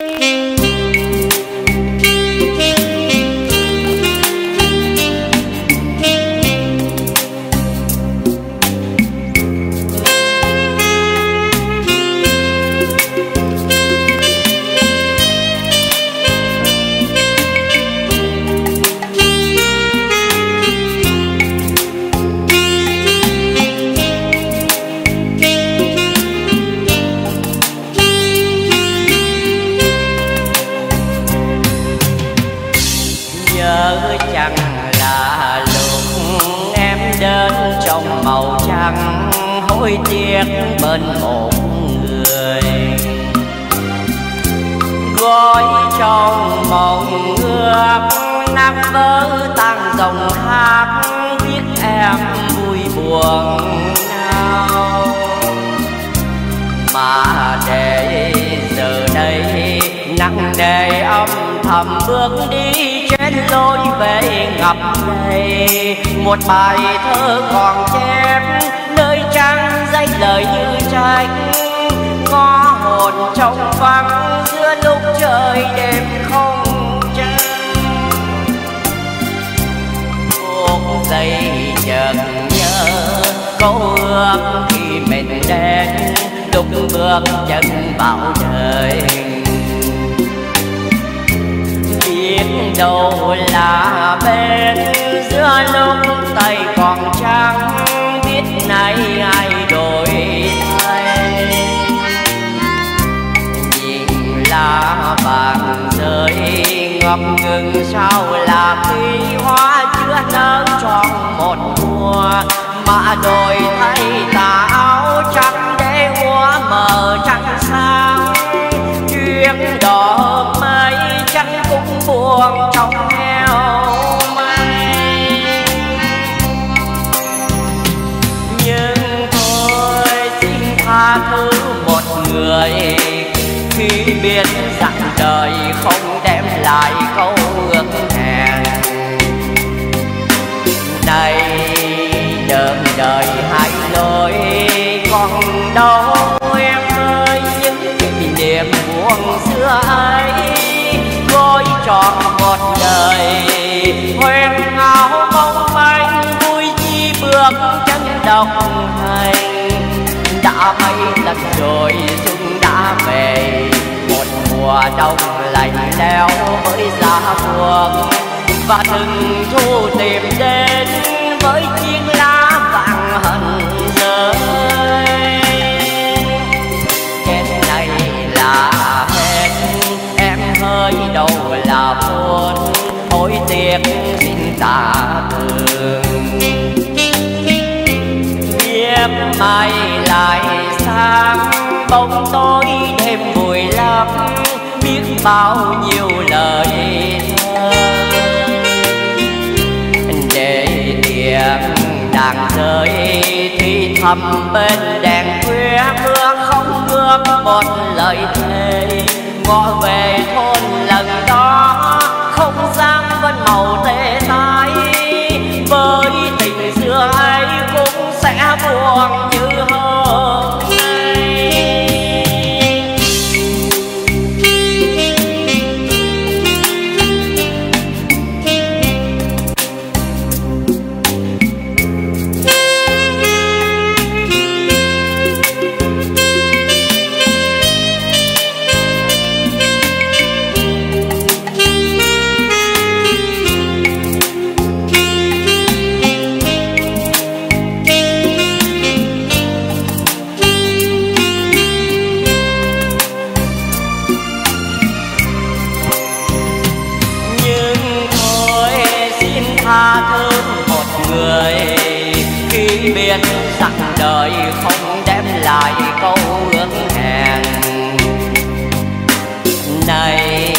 Música hối tiếc bên một người. Gói trong mộng ước nắng vỡ tan dòng hát biết em vui buồn nào. Mà để giờ đây, nặng nề âm thầm bước đi lối về ngập đầy một bài thơ còn chép nơi trang danh lời như tranh có hồn trong vắng giữa lúc trời đêm không trăng một giây chợt nhớ, câu ước khi mình đến. Lúc bước chân vào đời biết đâu là bên giữa lúc tay còn trắng, biết nay ai đổi thay. Nhìn lá vàng rơi ngập ngừng sao khi biết rằng đời không đem lại câu ước hẹn. Này đường đời hai lối, còn đâu em ơi, những kỷ niệm buồn xưa ấy. Gói trọn một đời, hoen áo mong manh, vui chi bước chân đồng hành. Đã mấy lần rồi xuân đã về. Một mùa đông lạnh lẽo với giá buồn và từng thu tìm đến với chiếc lá vàng hận rơi. Cái này là hết em hơi đâu là buồn. Hối tiếc xin tạ thường biết mai lại sang bóng tối đêm vùi lấp, biết bao nhiêu lời để tiếng đàn rơi thì thầm bên đèn đời không đem lại câu ước hẹn. Này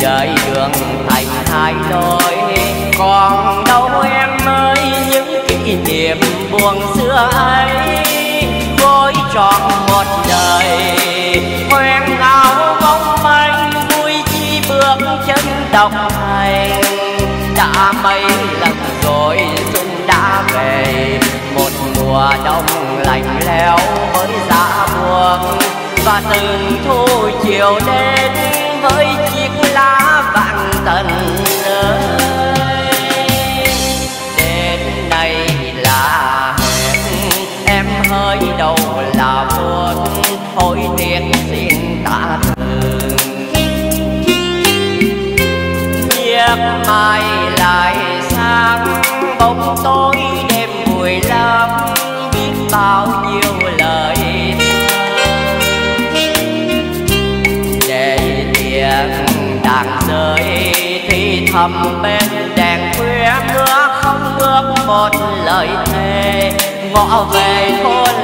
đời đường thành hai lối còn đâu em ơi những kỷ niệm buồn xưa ấy mùa đông lạnh lẽo với giá buồn. Và từng thu chiều đến với chiếc lá vàng tần đến nay là hẹn em hơi đầu là buồn. Hối tiếc xin tạ thương việc mai thầm bên đèn khuya mưa không ước một lời thề ngõ về thôn.